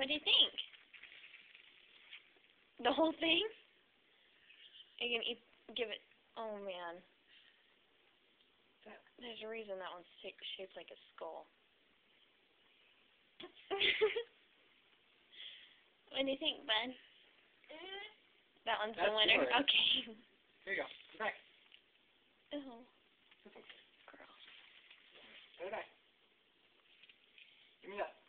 What do you think? The whole thing? Are you going to eat, give it, oh man. There's a reason that one's shaped like a skull. what do you think, bud? Mm-hmm. That one's That's the winner? Okay. Here you go. Back. Oh. Girl. Back. Give me that.